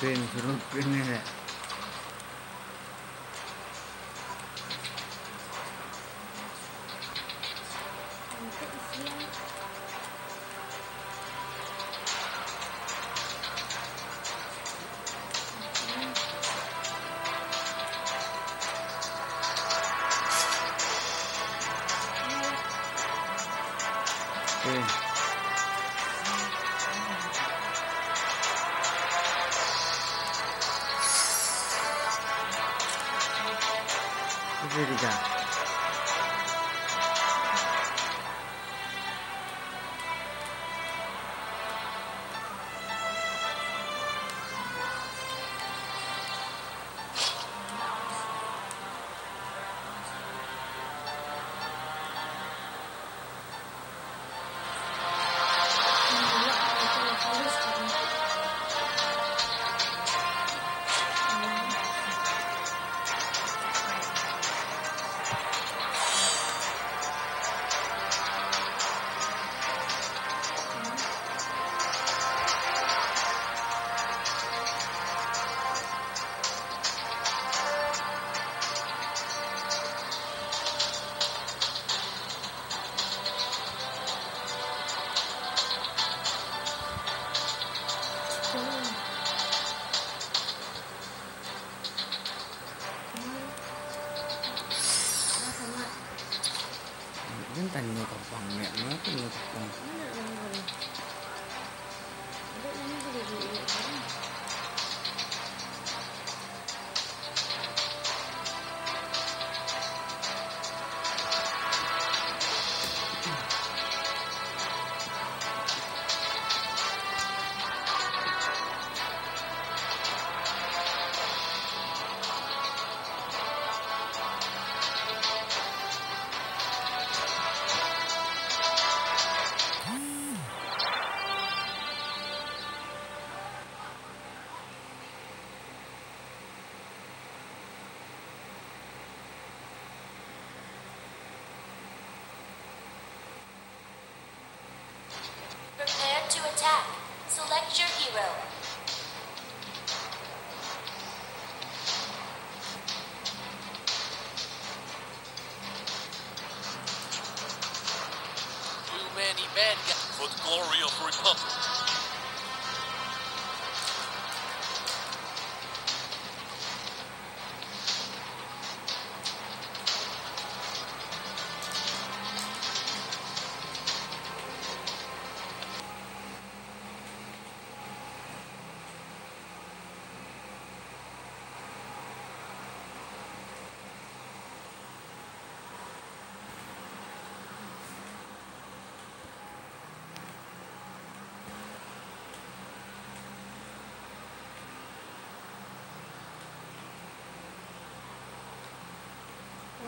对你说 durun. 谢谢大家。men for the glory of the Republic.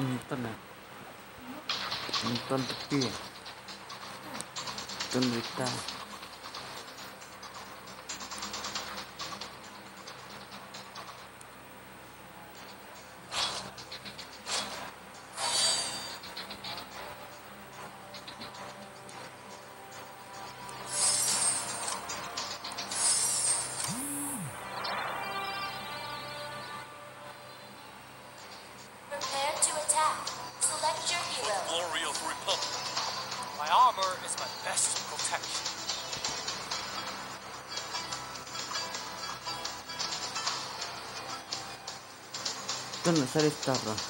Newton này Newton kia Newton người ta con esa restaurante.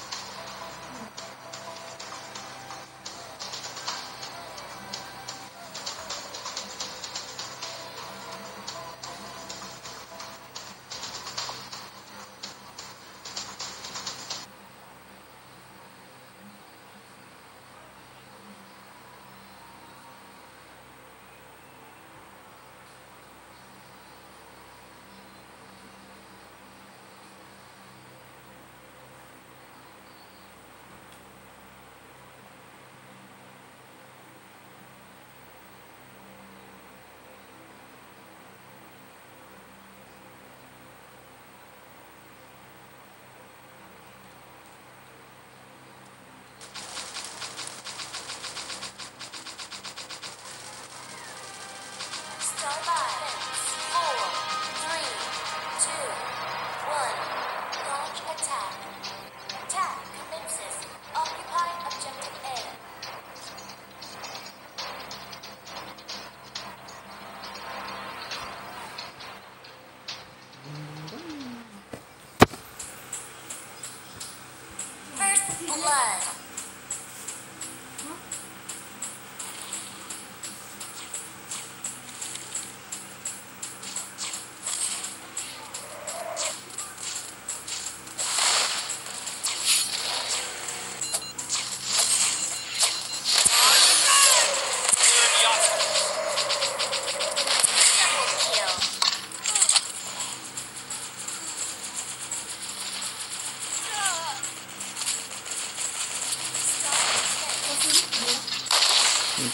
blood.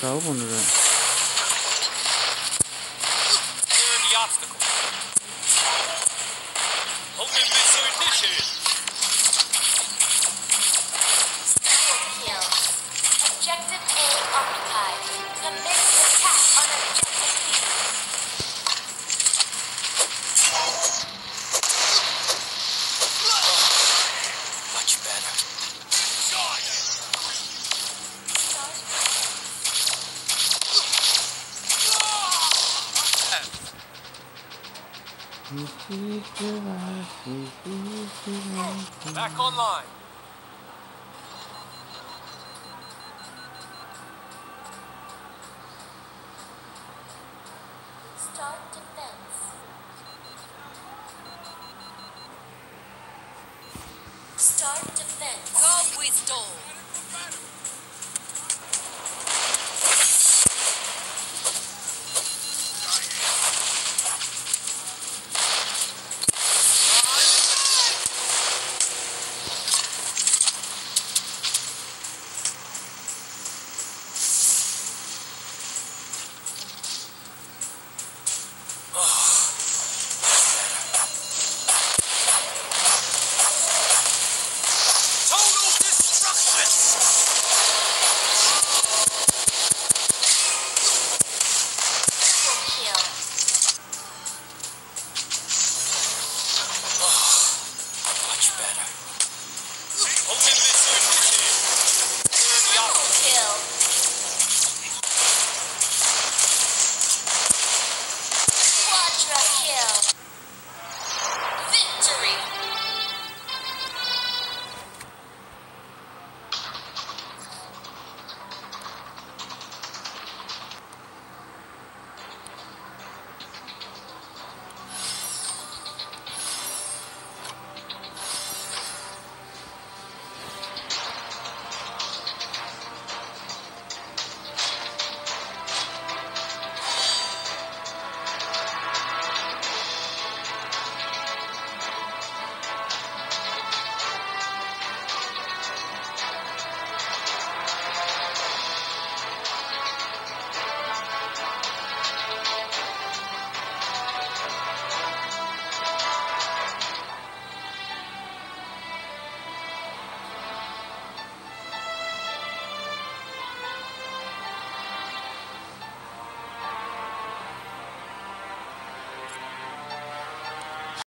老公的人。Back online. Start defense. Start defense. Go with Dole.